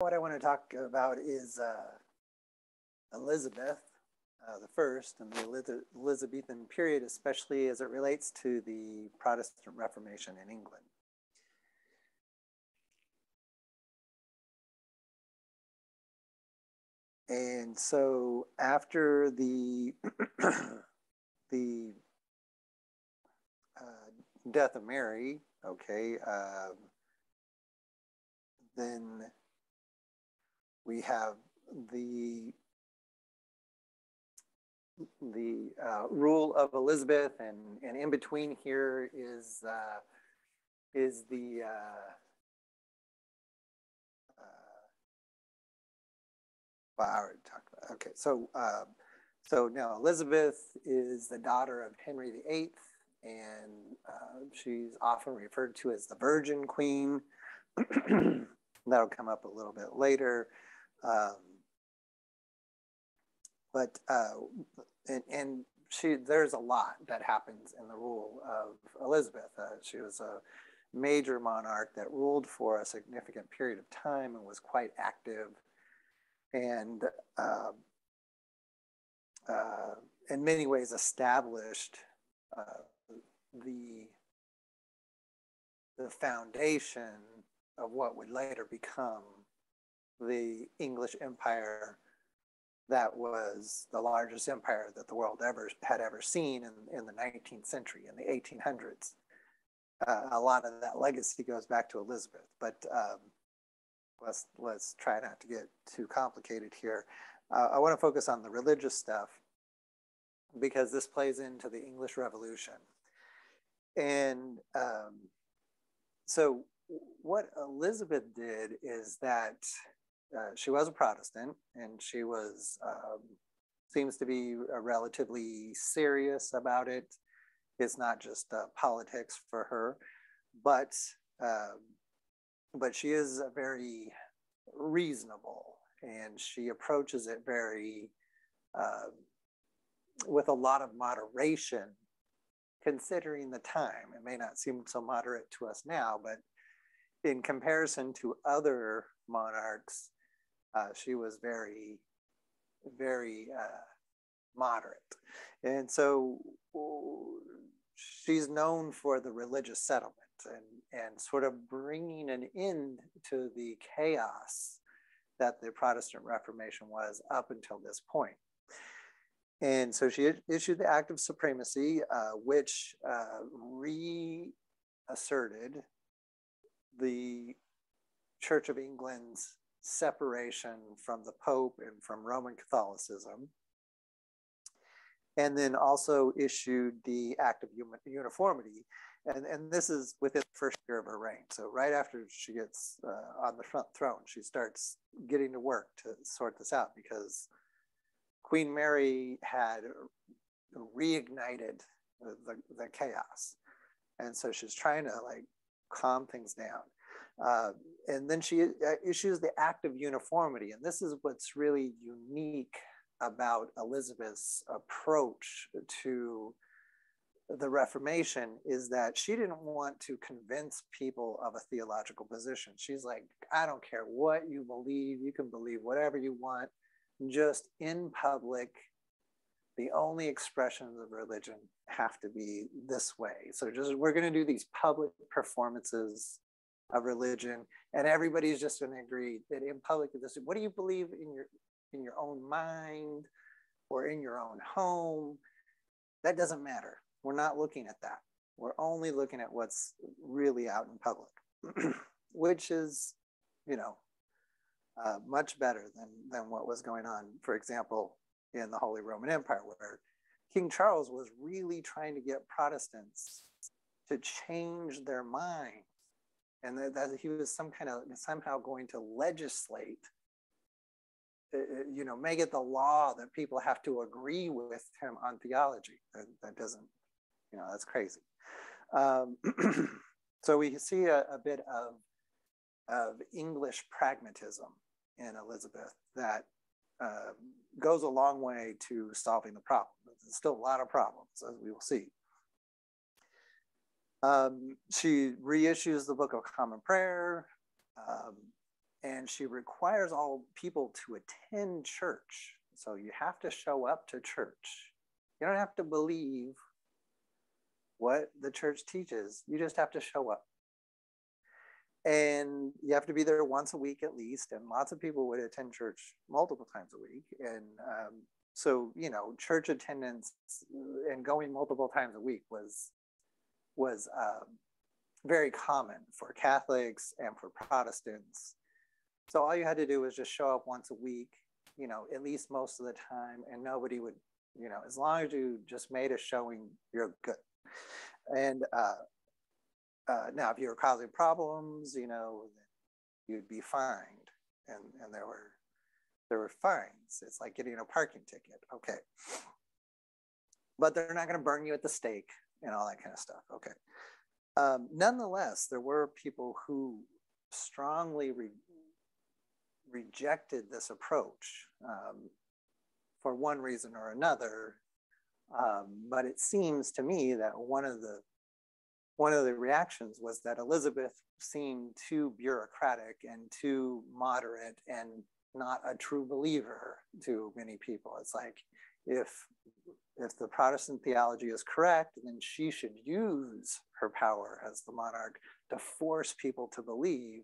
what I want to talk about is uh, Elizabeth uh, the first and the Elizabethan period, especially as it relates to the Protestant Reformation in England. And so after the the uh, death of Mary, okay, um, then we have the the uh, rule of Elizabeth, and, and in between here is uh, is the uh, uh well, I already talked about. Okay, so um, so now Elizabeth is the daughter of Henry VIII, and uh, she's often referred to as the Virgin Queen. That'll come up a little bit later. Um, but uh, and, and she there's a lot that happens in the rule of Elizabeth. Uh, she was a major monarch that ruled for a significant period of time and was quite active, and uh, uh, in many ways established uh, the the foundation of what would later become the English Empire that was the largest empire that the world ever had ever seen in, in the 19th century, in the 1800s. Uh, a lot of that legacy goes back to Elizabeth, but um, let's let's try not to get too complicated here. Uh, I want to focus on the religious stuff because this plays into the English Revolution. And um, so, what Elizabeth did is that uh, she was a Protestant, and she was um, seems to be uh, relatively serious about it. It's not just uh, politics for her, but um, but she is very reasonable, and she approaches it very um, with a lot of moderation, considering the time. It may not seem so moderate to us now, but in comparison to other monarchs, uh, she was very, very uh, moderate. And so she's known for the religious settlement and, and sort of bringing an end to the chaos that the Protestant Reformation was up until this point. And so she issued the Act of Supremacy, uh, which uh, reasserted the Church of England's separation from the Pope and from Roman Catholicism. And then also issued the Act of Uniformity. And, and this is within the first year of her reign. So, right after she gets uh, on the front throne, she starts getting to work to sort this out because Queen Mary had reignited the, the, the chaos. And so she's trying to like calm things down. Uh, and then she uh, issues the Act of Uniformity. And this is what's really unique about Elizabeth's approach to the Reformation is that she didn't want to convince people of a theological position. She's like, I don't care what you believe, you can believe whatever you want, just in public. The only expressions of religion have to be this way. So just we're going to do these public performances of religion, and everybody's just going to agree that in public, this what do you believe in your in your own mind or in your own home? That doesn't matter. We're not looking at that. We're only looking at what's really out in public, which is, you know, uh, much better than than what was going on, for example, in the Holy Roman Empire, where King Charles was really trying to get Protestants to change their mind and that, that he was some kind of somehow going to legislate uh, uh, you know make it the law that people have to agree with him on theology. That, that doesn't you know that's crazy. Um, so we see a, a, bit of of english pragmatism in elizabeth that uh, goes a long way to solving the problem. There's still a lot of problems as we will see um, she reissues the Book of Common Prayer. Um, and she requires all people to attend church. So you have to show up to church. You don't have to believe what the church teaches, you just have to show up. And you have to be there once a week at least. And lots of people would attend church multiple times a week. And um, so, you know, church attendance and going multiple times a week was was um, very common for Catholics and for Protestants. So all you had to do was just show up once a week, you know, at least most of the time, and nobody would, you know, as long as you just made a showing, you're good. And uh, uh, now, if you were causing problems, you know, you'd be fined, and and there were there were fines. It's like getting a parking ticket. Okay, but they're not going to burn you at the stake and all that kind of stuff. Okay. Um, nonetheless, there were people who strongly re- rejected this approach um, for one reason or another. Um, but it seems to me that one of the one of the reactions was that Elizabeth seemed too bureaucratic and too moderate and not a true believer to many people. It's like if if the Protestant theology is correct, then she should use her power as the monarch to force people to believe.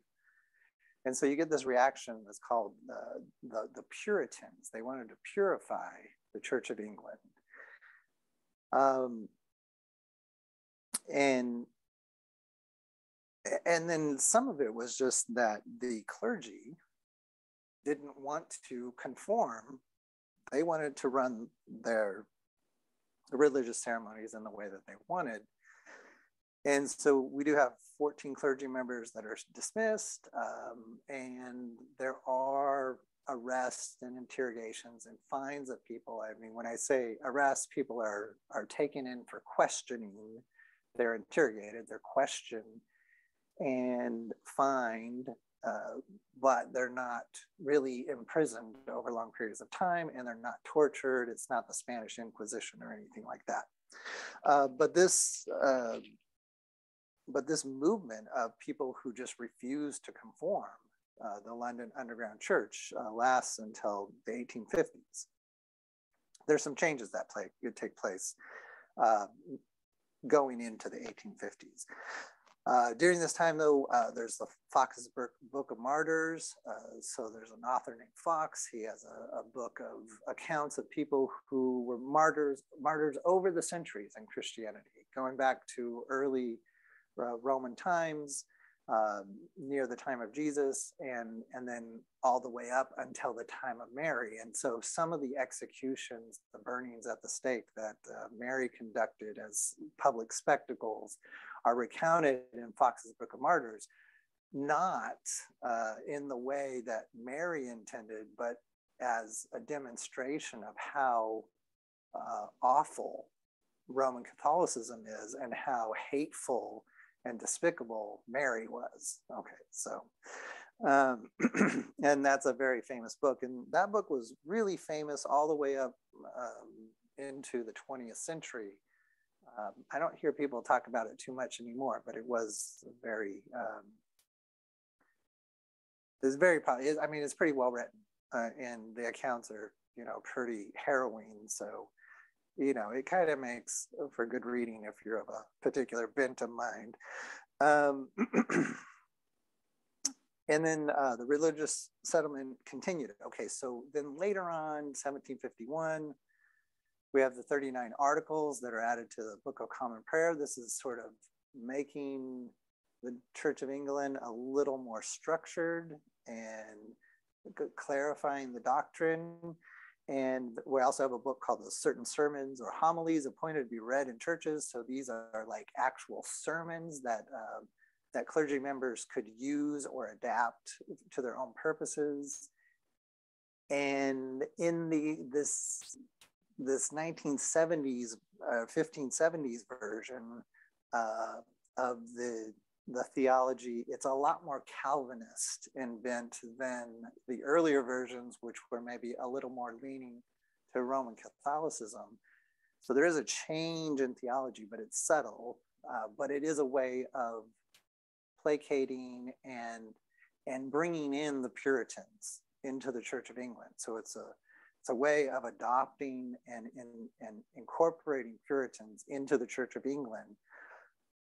And so you get this reaction that's called the, the, the Puritans. They wanted to purify the Church of England. Um, and and then some of it was just that the clergy didn't want to conform they wanted to run their religious ceremonies in the way that they wanted. And so we do have 14 clergy members that are dismissed, um, and there are arrests and interrogations and fines of people. I mean, when I say arrests, people are are taken in for questioning. They're interrogated, they're questioned, and fined uh, but they're not really imprisoned over long periods of time and they're not tortured. It's not the Spanish Inquisition or anything like that. Uh, but this uh, but this movement of people who just refuse to conform, uh, the London Underground Church uh, lasts until the 1850s. There's some changes that play, take place going into the 1850s. Uh, during this time, though, uh, there's the Foxe's Book of Martyrs. Uh, so there's an author named Foxe. He has a, a, book of accounts of people who were martyrs, martyrs over the centuries in Christianity, going back to early uh, Roman times, um, near the time of Jesus, and and then all the way up until the time of Mary. And so some of the executions, the burnings at the stake that uh, Mary conducted as public spectacles are recounted in Foxe's Book of Martyrs, not uh, in the way that Mary intended, but as a demonstration of how uh, awful Roman Catholicism is and how hateful and despicable Mary was. Okay, so, um, and that's a very famous book. And that book was really famous all the way up um, into the 20th century. Um, I don't hear people talk about it too much anymore, but it was very, um, it's very, I mean, it's pretty well written uh, and the accounts are, you know, pretty harrowing. So, you know, it kind of makes for good reading if you're of a particular bent of mind. Um, and then uh, the religious settlement continued. Okay, so then later on, 1751, we have the 39 articles that are added to the Book of Common Prayer. This is sort of making the Church of England a little more structured and clarifying the doctrine. And we also have a book called the Certain Sermons or Homilies appointed to be read in churches. So these are like actual sermons that uh, that clergy members could use or adapt to their own purposes. And in the this this 1970s, uh, 1570s version uh, of the the theology, it's a lot more Calvinist in bent than the earlier versions, which were maybe a little more leaning to Roman Catholicism. So there is a change in theology, but it's subtle. Uh, but it is a way of placating and and bringing in the Puritans into the Church of England. So it's a it's a way of adopting and, and, and incorporating Puritans into the Church of England.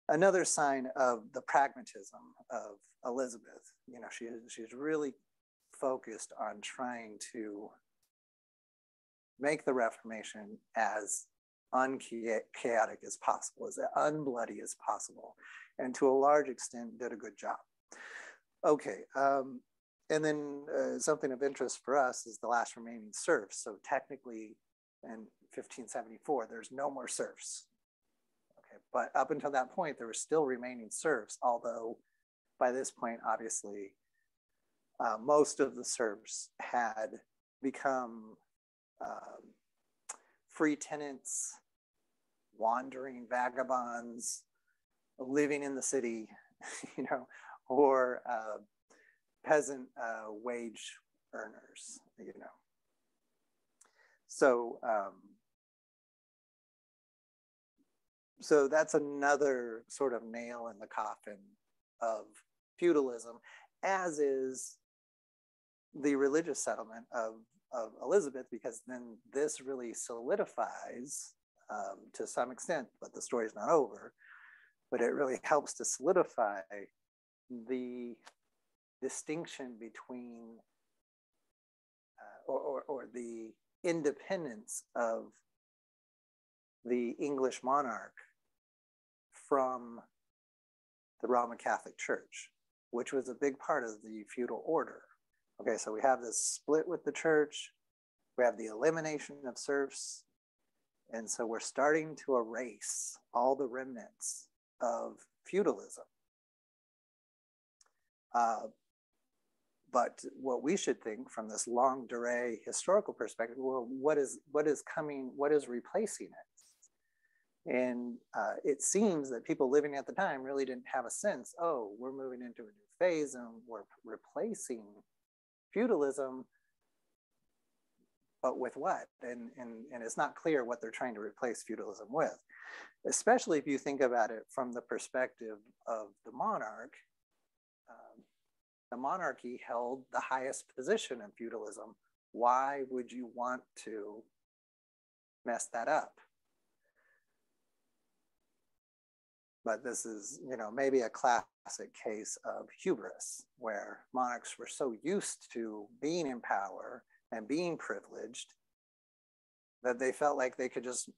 Another sign of the pragmatism of Elizabeth. You know, she, she's really focused on trying to make the Reformation as unchaotic as possible, as unbloody as possible, and to a large extent did a good job. Okay, um, and then uh, something of interest for us is the last remaining serfs. So technically, in 1574, there's no more serfs. Okay, but up until that point, there were still remaining serfs. Although by this point, obviously, uh, most of the serfs had become um, free tenants, wandering vagabonds, living in the city, you know, or uh, peasant uh, wage earners, you know. So, um, so that's another sort of nail in the coffin of feudalism, as is the religious settlement of, of Elizabeth, because then this really solidifies um, to some extent, but the story's not over, but it really helps to solidify the distinction between uh, or, or, or the independence of the English monarch from the Roman Catholic Church, which was a big part of the feudal order. Okay, so we have this split with the church, we have the elimination of serfs, and so we're starting to erase all the remnants of feudalism. Uh, but what we should think from this longue durée historical perspective, well, what is what is coming, what is replacing it? And uh, it seems that people living at the time really didn't have a sense, oh, we're moving into a new phase and we're replacing feudalism, but with what? And, and, and it's not clear what they're trying to replace feudalism with, especially if you think about it from the perspective of the monarch the monarchy held the highest position in feudalism. Why would you want to mess that up? But this is, you know, maybe a classic case of hubris, where monarchs were so used to being in power and being privileged that they felt like they could just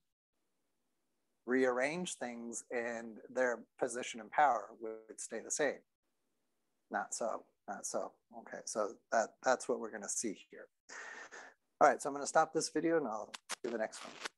rearrange things and their position in power would stay the same. Not so. Uh, so, okay, so that, that's what we're gonna see here. All right, so I'm gonna stop this video and I'll do the next one.